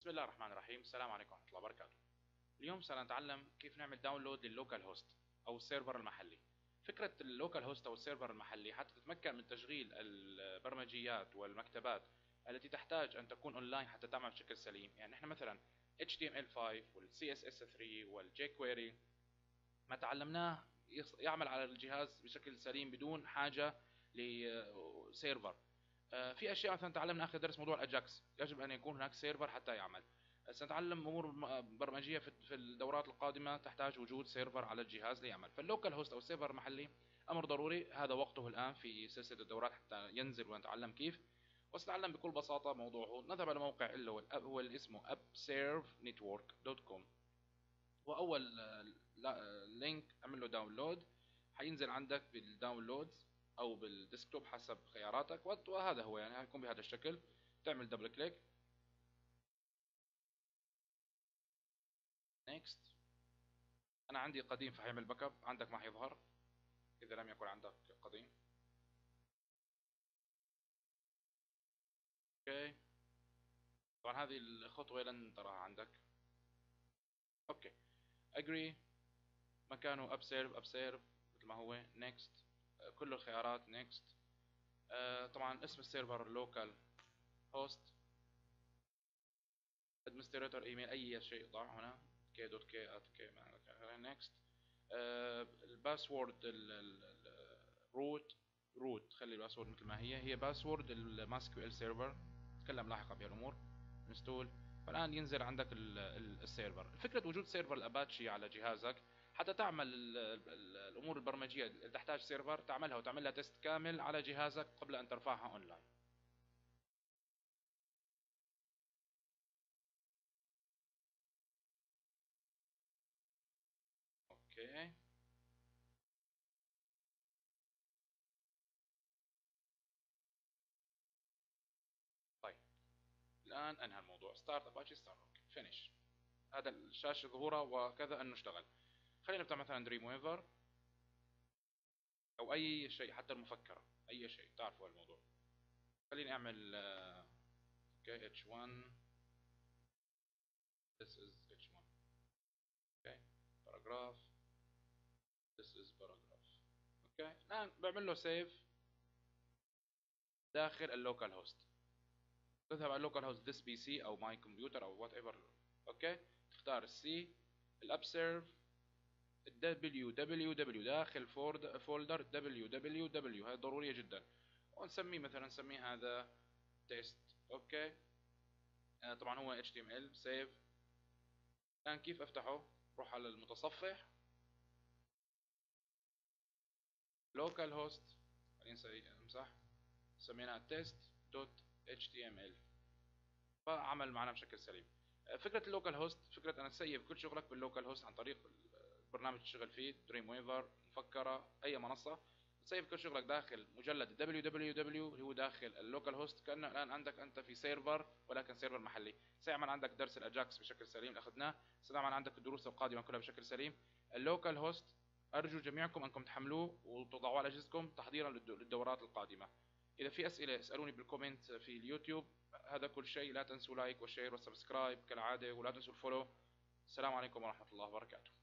بسم الله الرحمن الرحيم. السلام عليكم ورحمة الله وبركاته. اليوم سنتعلم كيف نعمل download لل local host أو ال server المحلي. فكرة ال local host أو ال server المحلي حتى تتمكن من تشغيل البرمجيات والمكتبات التي تحتاج أن تكون أونلاين حتى تعمل بشكل سليم. يعني إحنا مثلا HTML5 وال CSS3 وال jQuery ما تعلمناه يعمل على الجهاز بشكل سليم بدون حاجة ل server في أشياء مثلا تعلمنا آخر درس موضوع ال Ajax. يجب أن يكون هناك server حتى يعمل. سنتعلم أمور برمجية في الدورات القادمة تحتاج وجود server على الجهاز ليعمل. فال local host أو ال server المحلي أمر ضروري. هذا وقته الآن في سلسلة الدورات حتى ينزل ونتعلم كيف. وسنتعلم بكل بساطة موضوعه. نذهب إلى موقع اللي هو هو اسمه appservnetwork.com وأول link أعمل له download حينزل عندك بال downloads أو بال desktop حسب خياراتك وهذا هو يعني هيكون بهذا الشكل. تعمل double click next أنا عندي قديم فحيعمل backup عندك ما حيظهر إذا لم يكن عندك قديم. okay طبعا هذه الخطوة لن تراها عندك. okay I agree مكانه AppServ AppServ مثل ما هو. next كل الخيارات نيكست آه طبعا اسم ال server local host administrator email أي شيء ضع هنا k dot k at k next ال password ال root root خلي ال password مثل ما هي. هي password ال MySQL server نتكلم لاحقا في الأمور. install فالآن ينزل عندك ال server. فكرة وجود server ال Apache على جهازك حتى تعمل الأمور البرمجية اللي تحتاج server تعملها وتعمل لها test كامل على جهازك قبل أن ترفعها online okay. طيب. الآن انهى الموضوع. start Apache start finish هذا الشاشة ظهورها وكذا أنه اشتغل. خلينا نفتح مثلا Dreamweaver أو أي شيء حتى المفكرة أي شيء. تعرفوا الموضوع. خليني أعمل أوكي اتش 1 this is h1 okay paragraph this is paragraph. okay الآن بعمل له save داخل ال local host تذهب على ال local host this pc أو my computer أو whatever okay تختار ال C ال AppServ www داخل folder www هذه ضرورية جدا. ونسميه مثلا نسميه هذا test okay؟ آه طبعا هو html save الآن كيف أفتحه؟ روح على المتصفح. local host خلينا نمسح سميناها test dot html. فعمل معنا بشكل سليم. آه، فكرة ال local host فكرة أنا ت save كل شغلك بال local host عن طريق برنامج تشتغل فيه Dreamweaver مفكرة أي منصة ت save كل شغلك داخل مجلد www اللي هو داخل ال local host كأنه الآن عندك أنت في server ولكن server محلي. سيعمل عندك درس الأجاكس بشكل سليم أخذناه سيعمل عندك الدروس القادمة كلها بشكل سليم. ال local host أرجو جميعكم أنكم تحملوه وتضعوه على أجهزتكم تحضيرا للدورات القادمة. إذا في أسئلة اسألوني بال comment في اليوتيوب. هذا كل شيء لا تنسوا like و share و subscribe كالعادة ولا تنسوا ال follow السلام عليكم ورحمة الله وبركاته.